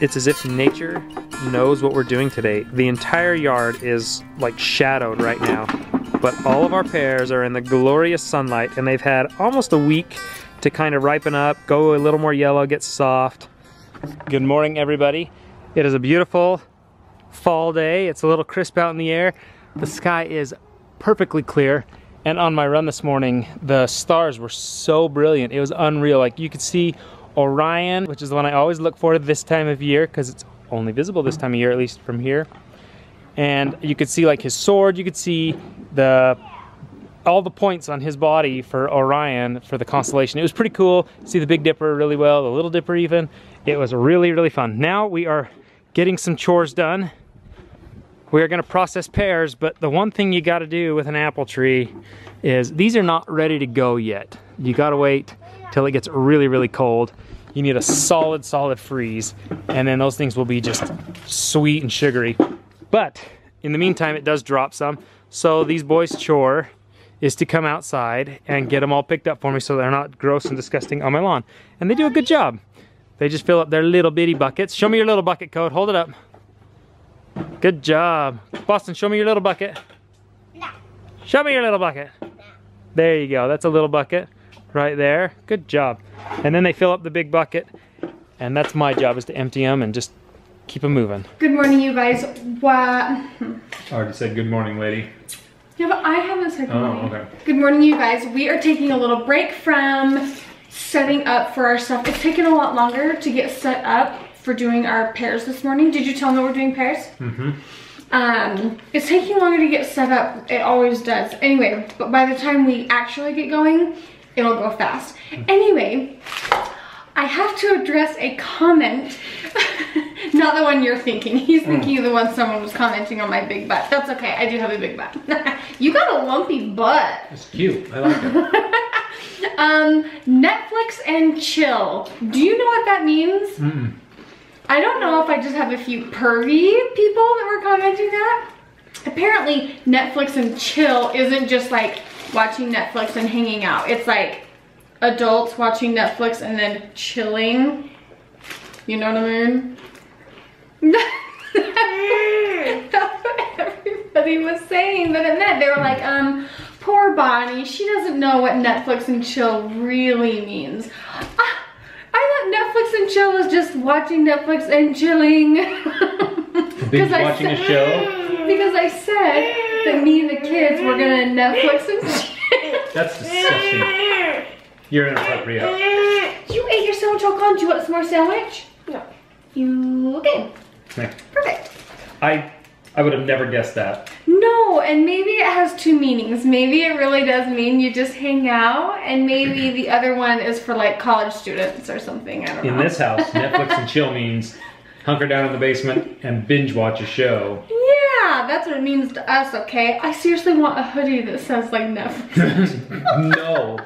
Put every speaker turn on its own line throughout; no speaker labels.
it's as if nature knows what we're doing today. The entire yard is like shadowed right now, but all of our pears are in the glorious sunlight and they've had almost a week to kind of ripen up, go a little more yellow, get soft. Good morning, everybody. It is a beautiful fall day. It's a little crisp out in the air. The sky is perfectly clear. And on my run this morning, the stars were so brilliant. It was unreal. Like you could see Orion, which is the one I always look for this time of year because it's only visible this time of year, at least from here. And you could see like his sword, you could see the all the points on his body for Orion for the constellation. It was pretty cool. See the Big Dipper really well, the Little Dipper even. It was really, really fun. Now we are getting some chores done. We are gonna process pears, but the one thing you gotta do with an apple tree is these are not ready to go yet. You gotta wait till it gets really, really cold. You need a solid, solid freeze, and then those things will be just sweet and sugary. But in the meantime, it does drop some. So these boys' chore is to come outside and get them all picked up for me so they're not gross and disgusting on my lawn. And they do a good job. They just fill up their little bitty buckets. Show me your little bucket Code. Hold it up. Good job. Boston, show me your little bucket.
No.
Show me your little bucket. There you go. That's a little bucket right there. Good job. And then they fill up the big bucket. And that's my job is to empty them and just keep them moving.
Good morning, you guys. What?
I already said good morning, lady.
Yeah, but I haven't said good
Oh,
morning.
okay.
Good morning, you guys. We are taking a little break from setting up for our stuff. It's taken a lot longer to get set up for doing our pears this morning. Did you tell them that we're doing pears?
Mm-hmm.
Um, it's taking longer to get set up. It always does. Anyway, but by the time we actually get going, it'll go fast. Anyway, I have to address a comment. Not the one you're thinking. He's thinking of the one someone was commenting on my big butt. That's okay. I do have a big butt. you got a lumpy butt.
It's cute. I like it.
Um, Netflix and chill. Do you know what that means?
Mm-mm.
I don't know if I just have a few pervy people that were commenting that. Apparently, Netflix and chill isn't just like watching Netflix and hanging out. It's like adults watching Netflix and then chilling. You know what I mean? That's what everybody was saying that it meant. They were like, um, poor Bonnie, she doesn't know what Netflix and chill really means. Ah, I thought Netflix and chill was just watching Netflix and chilling.
Binge
'Cause I
watching a
said-
show.
Because I said that me and the kids were gonna Netflix and chill.
That's disgusting. You're inappropriate.
You ate your sandwich all gone. Do you want some more sandwich?
No.
You okay?
There.
Perfect.
I I would have never guessed that.
No, and maybe it has two meanings. Maybe it really does mean you just hang out, and maybe the other one is for like college students or something. I don't know.
In this house, Netflix and chill means hunker down in the basement and binge watch a show.
Yeah, that's what it means to us, okay? I seriously want a hoodie that says like Netflix.
no.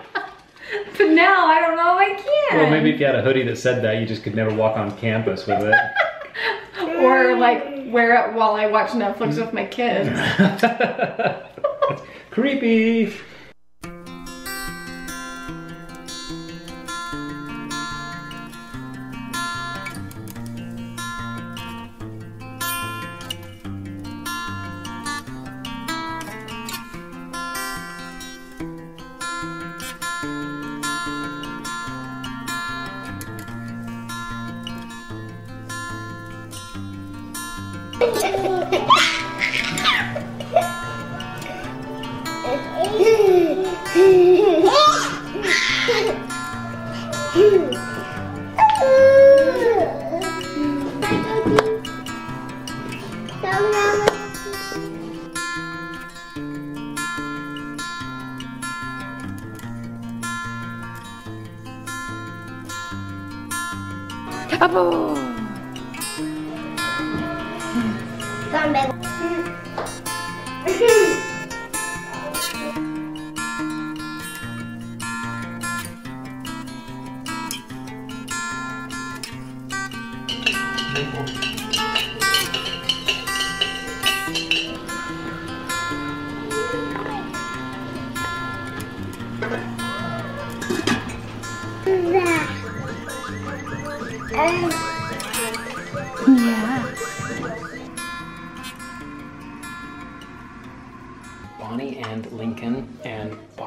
but now I don't know if I can.
Well, maybe if you had a hoodie that said that, you just could never walk on campus with it.
Or like wear it while I watch Netflix with my kids.
Creepy. 아보. 还没。嗯 Thank you.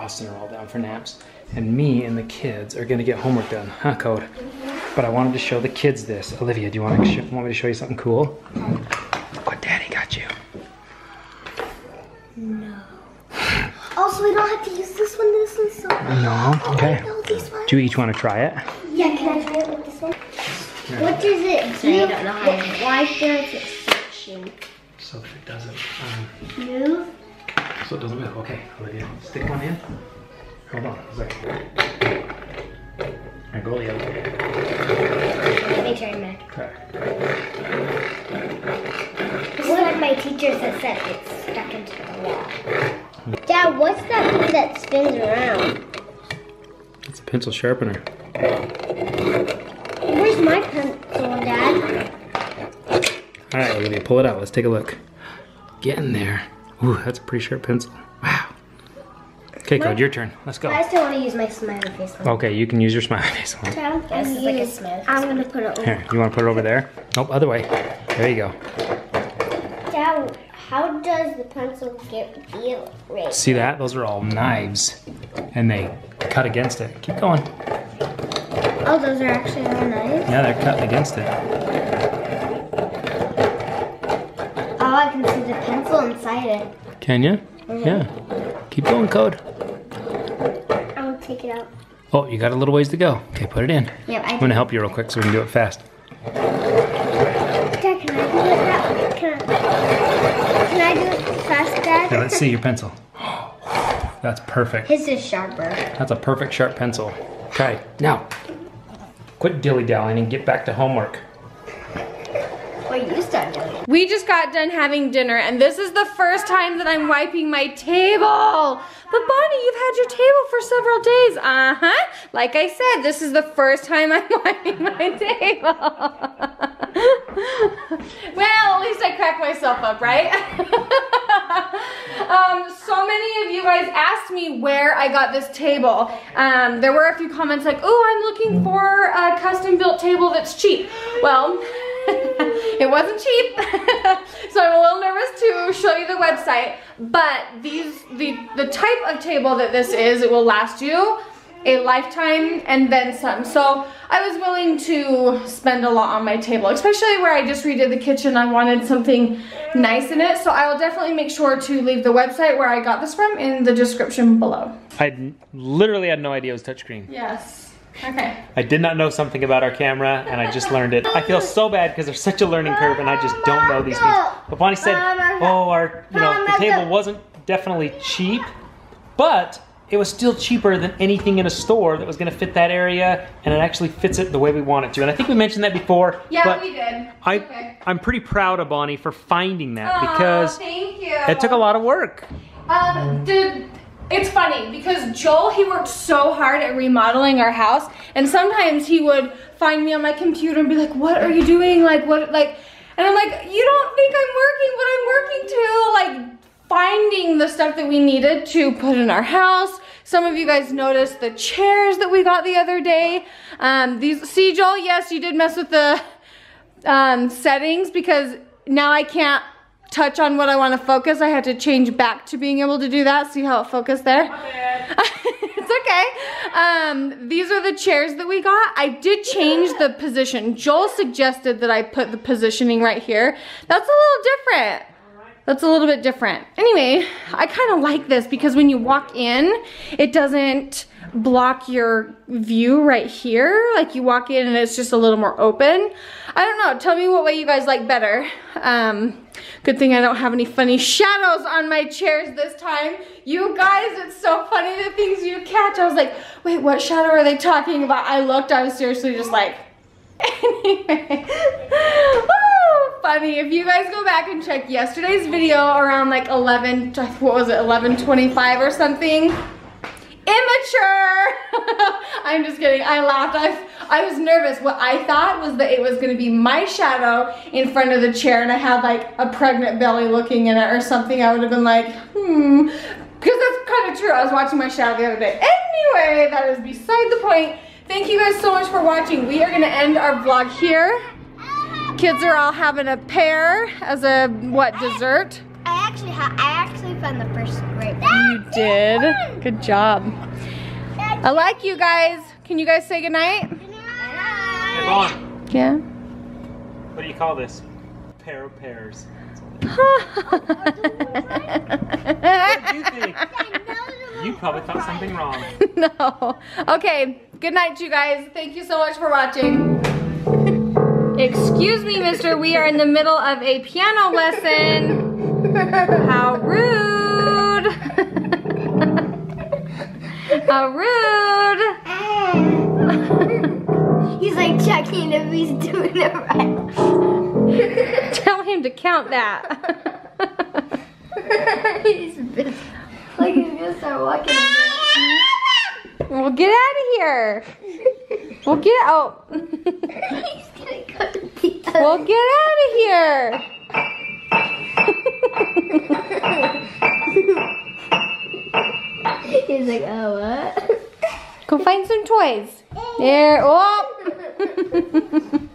And Boston are all down for naps. And me and the kids are gonna get homework done, huh, Code? But I wanted to show the kids this. Olivia, do you want, to sh- want me to show you something cool? Look what Daddy got you. No.
Also, we don't have to use this one. This one's so.
No? Okay.
No.
Do you each want to try it?
Yeah, can I try it with this one? What does it
So
do?
don't know how to-
Why does it suction?
So that it doesn't, um,
Move?
So it doesn't move. Okay, Olivia, stick one in. Hold on, a second. I go the other way.
Let me try mine.
Okay.
It's like my teacher said that it's stuck into the wall. Dad, what's that thing that spins around?
It's a pencil sharpener.
Where's my pencil, Dad?
All right, Olivia, pull it out. Let's take a look. Get in there. Ooh, that's a pretty sharp pencil. Wow. Okay, Code, your turn. Let's go.
I still want to use my smiley face one.
Okay, you can use your smiley face one.
Dad,
This is like a smiley
I'm gonna put it over.
Here, you want to put it over there? Nope, other way. There you go.
Dad, how does the pencil get the right?
See that? Those are all knives, and they cut against it. Keep going.
Oh, those are actually all knives.
Yeah, they're cutting against it.
Oh, I can see the pencil inside it.
Can you? Mm-hmm. Yeah. Keep going, Code.
I'll take it out.
Oh, you got a little ways to go. Okay, put it in.
Yep, I
I'm gonna help you real quick so we can do it fast.
Dad, can I do it that? Can I, can I do it fast, Dad?
Okay, let's see your pencil. That's perfect.
His is sharper.
That's a perfect sharp pencil. Okay, now, quit dilly-dallying and get back to homework.
We just got done having dinner and this is the first time that I'm wiping my table. But Bonnie, you've had your table for several days. Uh-huh. Like I said, this is the first time I'm wiping my table. well, at least I cracked myself up, right? um, so many of you guys asked me where I got this table. Um, there were a few comments like, oh, I'm looking for a custom built table that's cheap. Well, it wasn't cheap. so I'm a little nervous to show you the website. But these the the type of table that this is, it will last you a lifetime and then some. So I was willing to spend a lot on my table, especially where I just redid the kitchen. I wanted something nice in it. So I will definitely make sure to leave the website where I got this from in the description below.
I literally had no idea it was touchscreen.
Yes. Okay.
I did not know something about our camera, and I just learned it. I feel so bad because there's such a learning curve, and I just don't know these things. But Bonnie said, "Oh, our you know the table wasn't definitely cheap, but it was still cheaper than anything in a store that was going to fit that area, and it actually fits it the way we want it to." And I think we mentioned that before.
Yeah, we did.
I
Okay.
I'm pretty proud of Bonnie for finding that
Aw,
because it took a lot of work.
Um, did it's funny because Joel he worked so hard at remodeling our house, and sometimes he would find me on my computer and be like, "What are you doing? Like what? Like?" And I'm like, "You don't think I'm working, but I'm working too." Like finding the stuff that we needed to put in our house. Some of you guys noticed the chairs that we got the other day. Um, these see Joel, yes, you did mess with the um, settings because now I can't touch on what I want to focus. I had to change back to being able to do that. See how it focused there? it's okay. Um, these are the chairs that we got. I did change the position. Joel suggested that I put the positioning right here. That's a little different. That's a little bit different. Anyway, I kind of like this because when you walk in, it doesn't block your view right here. Like you walk in and it's just a little more open. I don't know. Tell me what way you guys like better. Um, good thing I don't have any funny shadows on my chairs this time. You guys, it's so funny the things you catch. I was like, wait, what shadow are they talking about? I looked, I was seriously just like, anyway. Woo, funny. If you guys go back and check yesterday's video around like 11, what was it, 11.25 or something, immature. I'm just kidding. I laughed. I, I was nervous. What I thought was that it was going to be my shadow in front of the chair and I had like a pregnant belly looking in it or something. I would have been like, hmm. Because that's kind of true. I was watching my shadow the other day. Anyway, that is beside the point. Thank you guys so much for watching. We are going to end our vlog here. Kids are all having a pear as a, what, dessert?
I actually I actually found the first.
You did. Good job. I like you guys. Can you guys say goodnight?
Hey,
Yeah.
what do you call this? Pair of pears. what did you think? You probably thought something wrong.
no. Okay. Good night, you guys. Thank you so much for watching. Excuse me, mister. We are in the middle of a piano lesson. How rude. How rude.
He's like checking if he's doing it right.
Tell him to count that.
he's busy. Like he's gonna start walking.
Well, get out of here. We'll get out.
he's gonna go to the other.
Well, get out of here.
He's like, oh what?
Go find some toys. There. Oh.